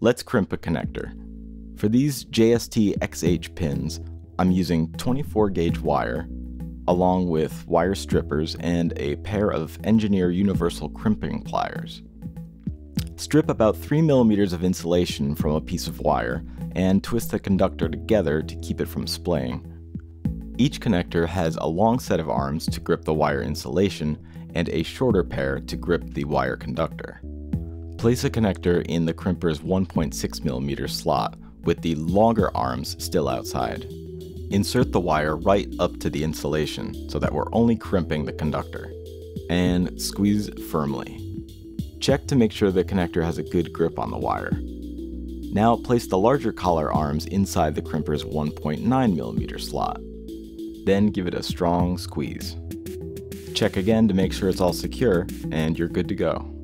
Let's crimp a connector. For these JST XH pins, I'm using 24 gauge wire, along with wire strippers and a pair of Engineer Universal Crimping Pliers. Strip about 3 millimeters of insulation from a piece of wire and twist the conductor together to keep it from splaying. Each connector has a long set of arms to grip the wire insulation and a shorter pair to grip the wire conductor. Place a connector in the crimper's 1.6mm slot with the longer arms still outside. Insert the wire right up to the insulation so that we're only crimping the conductor. And squeeze firmly. Check to make sure the connector has a good grip on the wire. Now place the larger collar arms inside the crimper's 1.9mm slot. Then give it a strong squeeze. Check again to make sure it's all secure, and you're good to go.